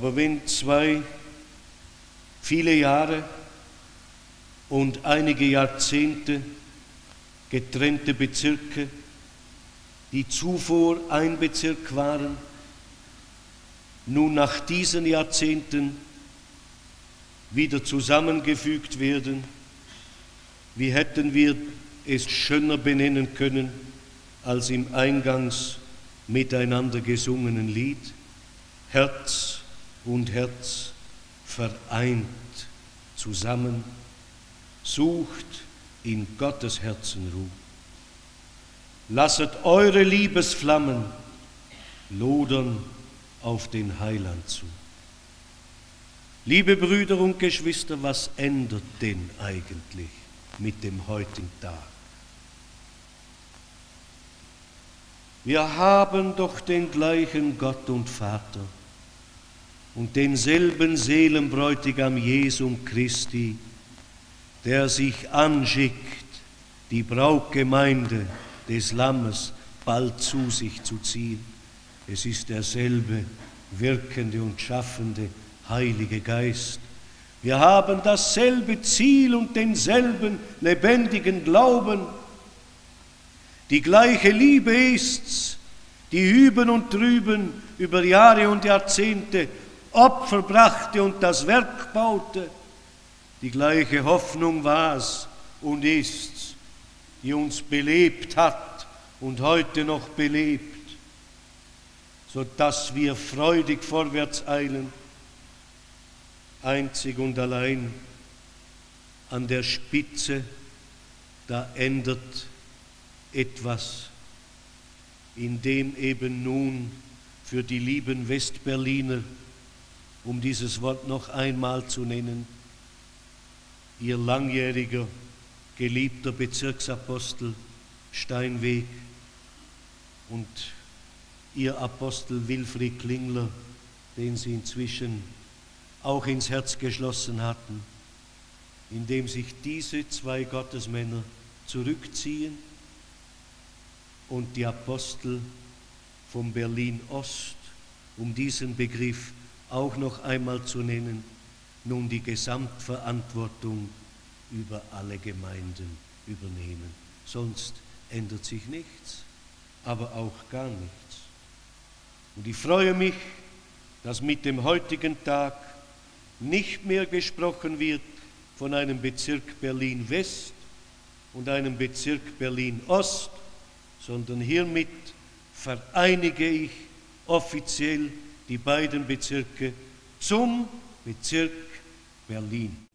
Aber wenn zwei viele Jahre und einige Jahrzehnte getrennte Bezirke, die zuvor ein Bezirk waren, nun nach diesen Jahrzehnten wieder zusammengefügt werden, wie hätten wir es schöner benennen können als im eingangs miteinander gesungenen Lied? Herz und Herz vereint zusammen, sucht in Gottes Herzen Ruhe. Lasset eure Liebesflammen lodern auf den Heiland zu. Liebe Brüder und Geschwister, was ändert denn eigentlich mit dem heutigen Tag? Wir haben doch den gleichen Gott und Vater und denselben Seelenbräutigam Jesum Christi, der sich anschickt, die Brautgemeinde des Lammes bald zu sich zu ziehen. Es ist derselbe wirkende und schaffende Heilige Geist. Wir haben dasselbe Ziel und denselben lebendigen Glauben. Die gleiche Liebe ist's, die hüben und drüben über Jahre und Jahrzehnte Opfer brachte und das Werk baute. Die gleiche Hoffnung war's und ist's, die uns belebt hat und heute noch belebt, so dass wir freudig vorwärts eilen einzig und allein an der Spitze, da ändert etwas, indem eben nun für die lieben Westberliner, um dieses Wort noch einmal zu nennen, ihr langjähriger, geliebter Bezirksapostel Steinweg und ihr Apostel Wilfried Klingler, den sie inzwischen auch ins Herz geschlossen hatten, indem sich diese zwei Gottesmänner zurückziehen und die Apostel von Berlin Ost, um diesen Begriff auch noch einmal zu nennen, nun die Gesamtverantwortung über alle Gemeinden übernehmen. Sonst ändert sich nichts, aber auch gar nichts. Und ich freue mich, dass mit dem heutigen Tag nicht mehr gesprochen wird von einem Bezirk Berlin West und einem Bezirk Berlin Ost, sondern hiermit vereinige ich offiziell die beiden Bezirke zum Bezirk Berlin.